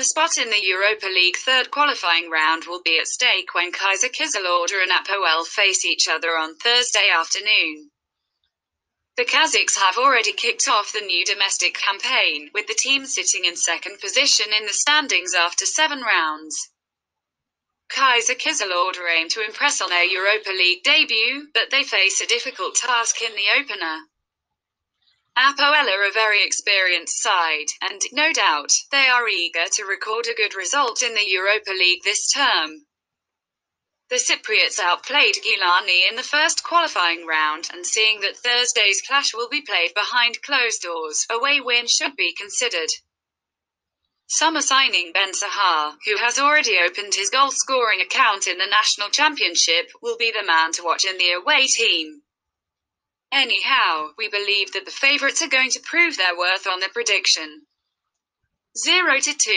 A spot in the Europa League third qualifying round will be at stake when Kaisar Kyzylorda and Apoel face each other on Thursday afternoon. The Kazakhs have already kicked off the new domestic campaign, with the team sitting in second position in the standings after seven rounds. Kaisar Kyzylorda aim to impress on their Europa League debut, but they face a difficult task in the opener. Apoel are a very experienced side, and, no doubt, they are eager to record a good result in the Europa League this term. The Cypriots outplayed Gjilani in the first qualifying round, and seeing that Thursday's clash will be played behind closed doors, a away win should be considered. Summer signing Ben Sahar, who has already opened his goal-scoring account in the national championship, will be the man to watch in the away team. Anyhow, we believe that the favourites are going to prove their worth on the prediction. 0 to 2.